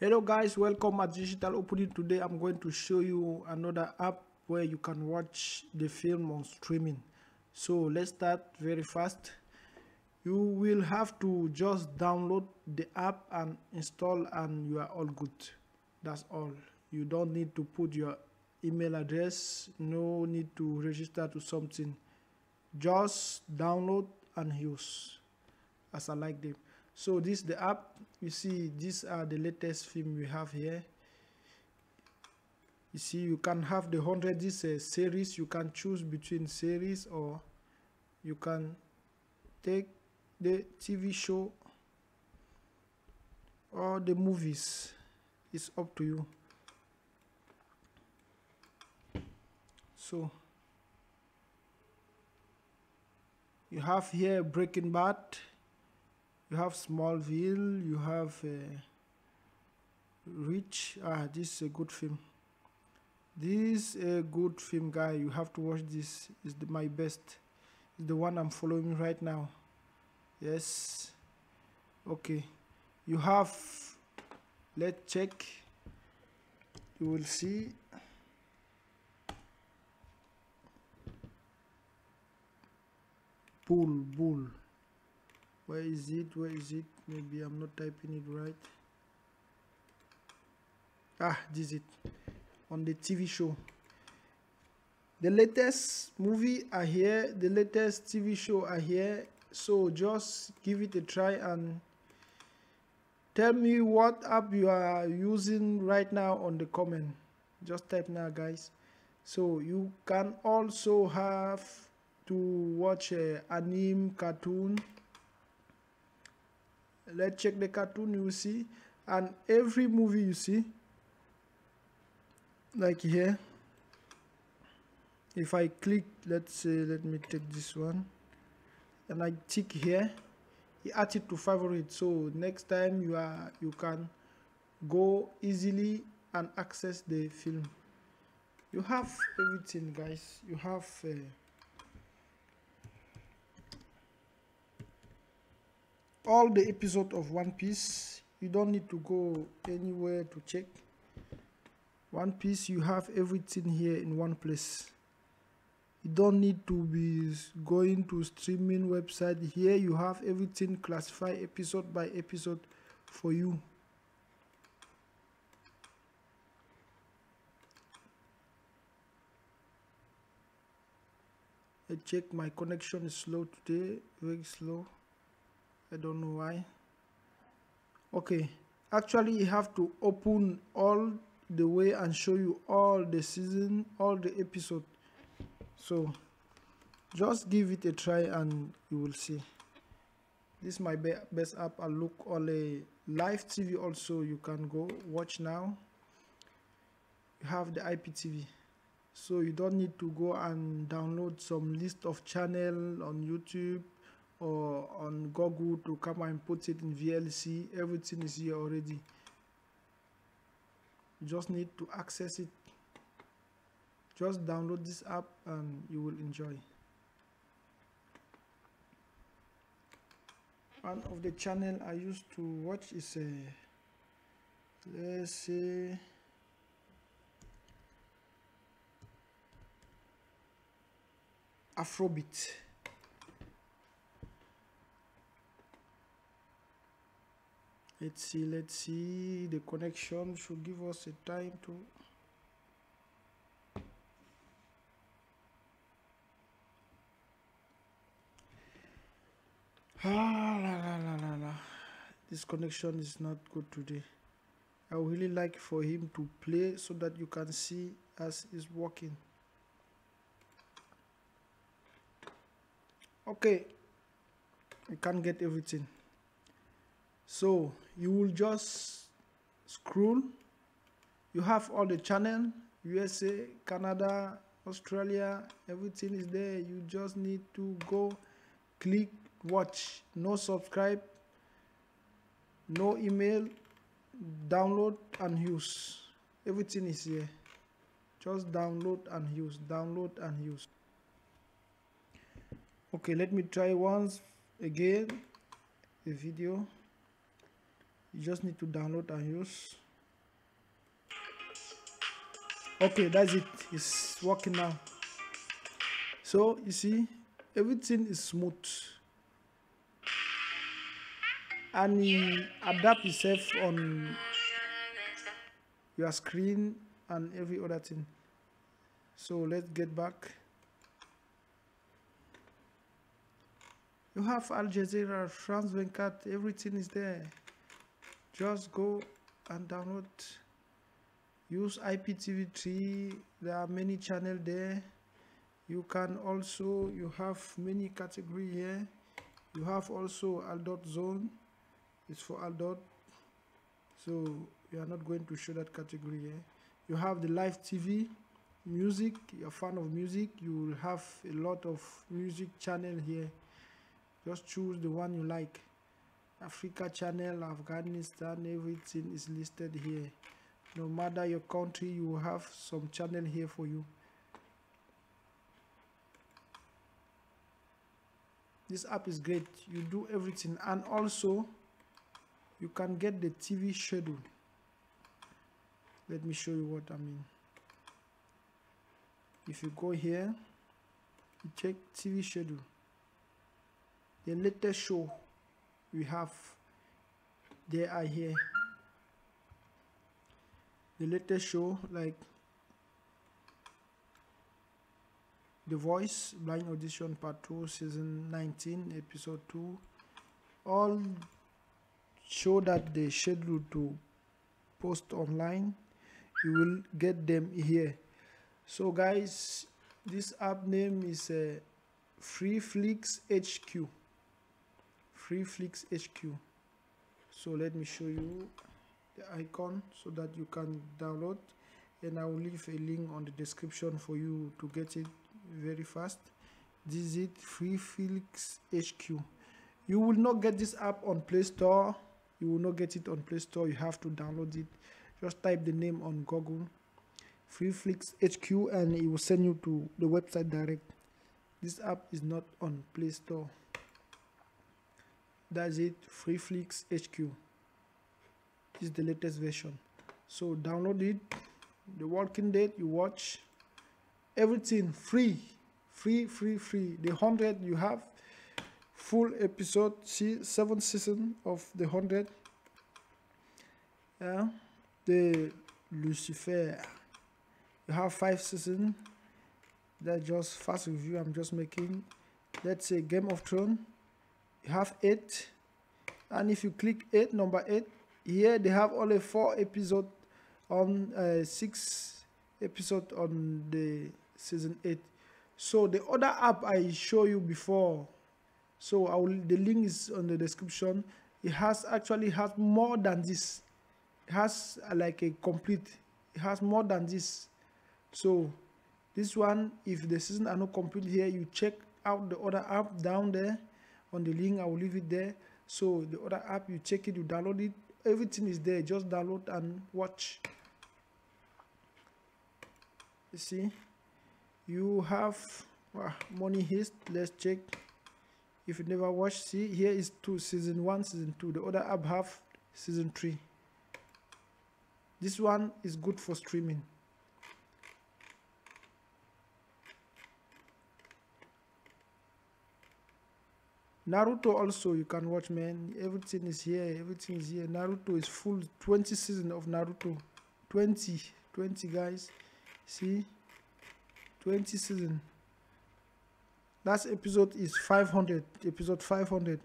hello guys. Welcome at digital opening. Today i'm going to show you another app where you can watch the film on streaming. So let's start very fast. You will have to just download the app and install and you are all good. That's all. You don't need to put your email address. No need to register to something. Just download and use as i like them so this the app you see these are the latest film we have here. You see you can have the 100 this uh, series. You can choose between series or you can take the tv show or the movies. It's up to you. So you have here breaking bad you have smallville you have uh, Reach. ah this is a good film. This is a good film guy. You have to watch this. Is the, my best. Is the one i'm following right now. Yes. Okay. You have let's check. You will see. Bull bull where is it? Where is it? Maybe i'm not typing it right. Ah this is it. On the tv show. The latest movie are here the latest tv show are here so just give it a try and tell me what app you are using right now on the comment. Just type now guys. So you can also have to watch uh, anime cartoon let's check the cartoon you see. And every movie you see like here if I click let's say let me take this one. And I tick here it adds it to favorite. So next time you are you can go easily and access the film. You have everything guys. You have uh, all the episode of one piece you don't need to go anywhere to check. One piece you have everything here in one place. You don't need to be going to streaming website. Here you have everything classified episode by episode for you. I check my connection is slow today very slow I don't know why. Okay. Actually you have to open all the way and show you all the season all the episode. So just give it a try and you will see. This is my be best app. I look all a live tv also. You can go watch now. You have the iptv so you don't need to go and download some list of channel on youtube or on google to come and put it in vlc everything is here already. You just need to access it. Just download this app and you will enjoy. One of the channel i used to watch is a let's say afrobeat let's see let's see. The connection should give us a time to ah la la la la la. This connection is not good today. I really like for him to play so that you can see as is working okay. We can't get everything so you will just scroll. You have all the channel usa canada australia everything is there. You just need to go click watch. No subscribe no email download and use. Everything is here. Just download and use download and use. Okay let me try once again the video you just need to download and use. Okay that's it. It's working now. So you see everything is smooth. And adapt itself on your screen and every other thing. So let's get back. You have Al Jazeera, France 24, everything is there just go and download. Use IPTV3 there are many channels there. You can also you have many category here. You have also adult zone. It's for adult. So we are not going to show that category here. You have the live tv music. You're a fan of music. You will have a lot of music channel here. Just choose the one you like africa channel afghanistan everything is listed here. No matter your country you have some channel here for you. This app is great. You do everything. And also you can get the TV schedule. Let me show you what I mean. If you go here you check TV schedule. The latest show we have they are here the latest show like The Voice Blind Audition Part 2 Season 19 Episode 2 all show that they schedule to post online you will get them here. So guys this app name is uh, freeflix hq freeflix hq so let me show you the icon so that you can download. And i will leave a link on the description for you to get it very fast. This is it freeflix hq you will not get this app on play store. You will not get it on play store. You have to download it. Just type the name on google freeflix hq and it will send you to the website direct. This app is not on play store that's it. Freeflix hq is the latest version. So download it. The walking dead you watch. Everything free. Free free free. The 100 you have. Full episode see seventh season of the 100 yeah. The lucifer. You have five season. That's just fast review i'm just making. Let's say game of thrones have eight. And if you click eight number eight here they have only four episode on uh, six episode on the season 8 so the other app i show you before so i will the link is on the description. It has actually has more than this. It has uh, like a complete it has more than this. So this one if the season are not complete here you check out the other app down there on the link i will leave it there. So the other app you check it you download it. Everything is there. Just download and watch. You see? You have uh, money heist let's check. If you never watched see here is two season one season two. The other app have season three. This one is good for streaming Naruto also you can watch man. Everything is here everything is here. Naruto is full 20 season of Naruto. 20 20 guys. See? 20 season. Last episode is 500 episode 500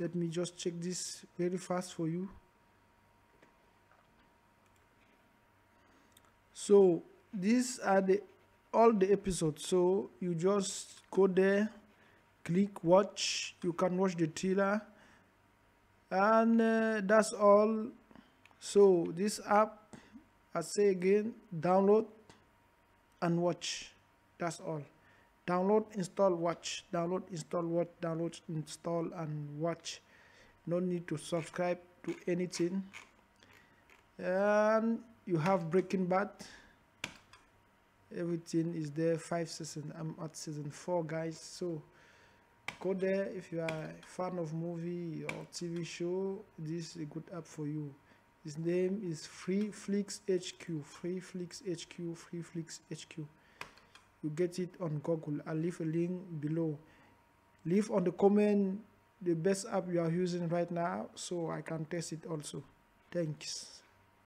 let me just check this very fast for you. So these are the all the episodes. So you just go there click watch you can watch the trailer. And uh, that's all. So this app i say again download and watch. That's all. Download install watch. Download install watch. Download install and watch. No need to subscribe to anything. And you have breaking bad. Everything is there. Five season i'm at season four guys. So go there if you are a fan of movie or tv show this is a good app for you. His name is freeflix hq freeflix hq freeflix hq you get it on google. I'll leave a link below. Leave on the comment the best app you are using right now so i can test it also. Thanks